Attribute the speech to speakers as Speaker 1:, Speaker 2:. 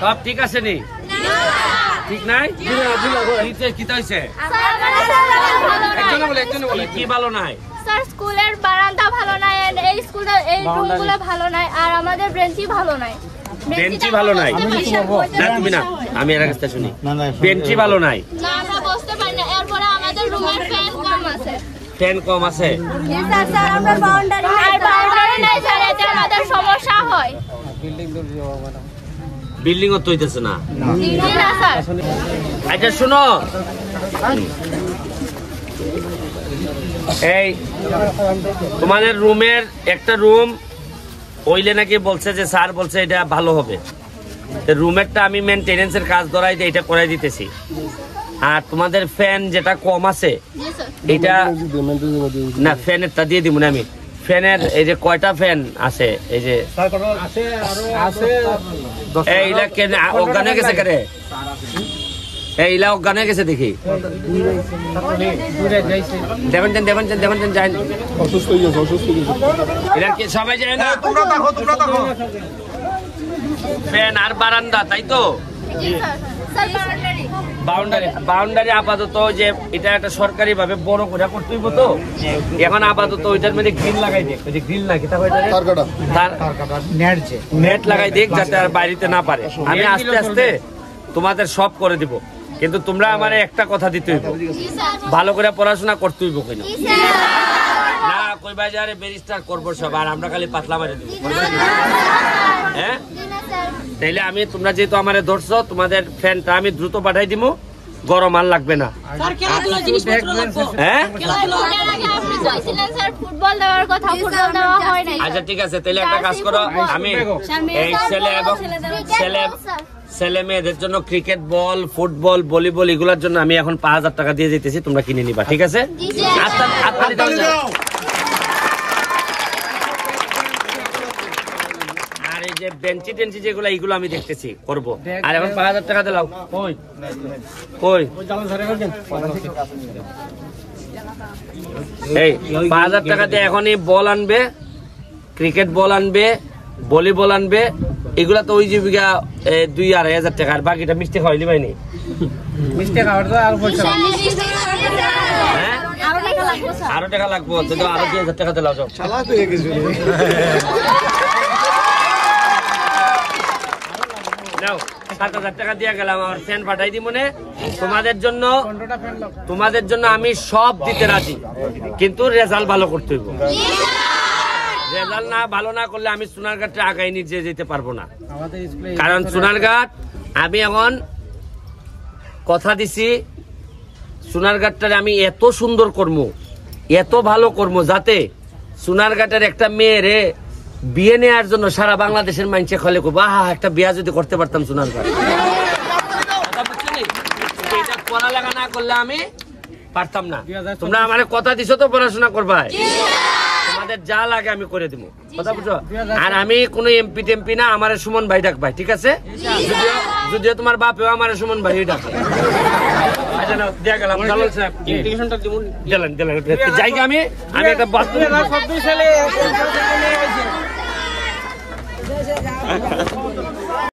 Speaker 1: সব ঠিক আছে নি? ঠিক নাই? কি- কি হয়েছে কি ভালো নাই?
Speaker 2: স্যার স্কুলের বারান্দা ভালো নাই এই স্কুলটা এই রুমগুলো ভালো নাই আর আমাদের বেঞ্চি ভালো নাই।
Speaker 1: বেঞ্চি ভালো নাই? না। তুমি না। আমি এর কাছে শুনি। বেঞ্চি ভালো নাই?
Speaker 2: না আমরা বসতে পারি না। এরপরে আমাদের রুমের ফ্যান কম আছে।
Speaker 1: ফ্যান কম আছে?
Speaker 2: স্যার স্যার আমরা বাউন্ডারি আর বাউন্ডারি নাই স্যার এতে আমাদের সমস্যা হয়।
Speaker 1: বিল্ডিং ও তৈতেছে না।
Speaker 2: জি না স্যার।
Speaker 1: আচ্ছা শুনো। এই তোমাদের রুমের একটা রুম ওইলে নাকি বলছে যে স্যার বলছে এটা ভালো হবে। রুমেরটা আমি মেনটেনেন্সের কাজ ধরাই দিয়ে এটা করাই দিতেছি। আর তোমাদের ফ্যান যেটা কম আছে এটা না ফ্যানেরটা দিয়ে দিব না আমি। ফ্যানের এই যে কয়টা ফ্যান আছে? এই যে এইলা কেন অজ্ঞান গেছে কেন এইলা অজ্ঞান গেছে দেখি। দেবেন দেবেন দেবেন যান যান
Speaker 3: অসুস্থ হয়ে গেছে অসুস্থ হয়ে গেছে।
Speaker 1: এরা কি সবাই যায় না?
Speaker 3: তোমরা দেখো তোমরা দেখো।
Speaker 1: ফ্যান আর বারান্দা তাই তো?
Speaker 2: Sir sir boundary
Speaker 1: boundary boundary আপাতত যে এটা একটা সরকারি ভাবে বড় করে করতে হইব তো। এখন আপাতত ওইটার মধ্যে গ্রিল লাগাই দেখ ওই যে গ্রিল না কিতা
Speaker 3: তার কাটা।
Speaker 1: তার নেট লাগাই দেখ যাতে আর না পারে। আমি আস্তে আস্তে তোমাদের সব করে দিব। কিন্তু তোমরা আমার একটা কথা দিতে হইব। ভালো করে পড়াশোনা করতে হইব কিনা না কই বাজারে ব্যারিস্টার করব সব আর আমরা খালি পাতলা মারে দিব। হ্যাঁ? তাইলে আমি তোমরা যেহেতু আমারে ধরছো তোমাদের ফ্যানটা আমি দ্রুত পাঠাই দিব গরম আর লাগবে না। হ্যাঁ?
Speaker 2: ফুটবলের আগে আপনি কইছিলেন স্যার ফুটবল দেওয়ার কথা ফুটবল দেওয়া হয় নাই।
Speaker 1: আচ্ছা ঠিক আছে তাহলে একটা কাজ করো আমি এই ছেলে এবং ছেলে ছেলে মেয়েদের জন্য ক্রিকেট বল ফুটবল ভলিবল এগুলোর জন্য আমি এখন পাঁচ হাজার টাকা দিয়ে যেতেছি তোমরা কিনে নিবা ঠিক আছে
Speaker 2: জি স্যার
Speaker 1: হাততালি- হাততালি দাও না। আর এই যে বেঞ্চি টেঞ্চি যেগুলো এইগুলো আমি দেখতেছি করব। আর এখন পাঁচ হাজার টাকা দিলাও কই? কই? এই পাঁচ হাজার টাকা দিয়ে এখনই বল আনবে ক্রিকেট বল আনবে ভলিবল আনবে এগুলা তো ওই জীবিকা এ, দুই আড়াই হাজার টাকা। আর বাকিটা মিষ্টি খাওয়াইলি পাইনি। হ্যাঁ?
Speaker 2: আরও টাকা লাগবে স্যার
Speaker 1: আরও টাকা লাগবো তো আরও দুই হাজার টাকা দিলাও
Speaker 3: চালাতে হয়ে গেছে
Speaker 1: নাও সাত হাজার টাকা দিয়ে গেলাম আমার ফ্যান পাঠাই দি মনে। তোমাদের জন্য তোমাদের জন্য আমি সব দিতে রাজি। কিন্তু রেজাল্ট ভালো করতে হইব। রেজাল্ট না ভালো না করলে আমি সোনারঘাটে আগাই নিয়ে যেতে পারব না। কারণ সোনারঘাট আমি এখন কথা দিছি সোনারঘাটটারে আমি এত সুন্দর কর্ম এত ভালো কর্ম যাতে সোনারঘাটের একটা মেয়েরে বিয়ে নেওয়ার জন্য সারা বাংলাদেশের মানুষে খলে করব আহা একটা বিয়া যদি করতে পারতাম পড়ালেখা না করলে আমি পারতাম না। তোমরা আমার কথা দিছো তো পড়াশোনা করবা তোমাদের যা লাগে আমি করে দিব কথা বুঝছ? আর আমি কোনো এমপি টেমপি না আমার সুমন ভাই ডাক ভাই ঠিক আছে? যদিও তোমার বাপেও আমার সুমন ভাই ডাকে। আচ্ছা জায়গা আমি আমি একটা 谢谢大家。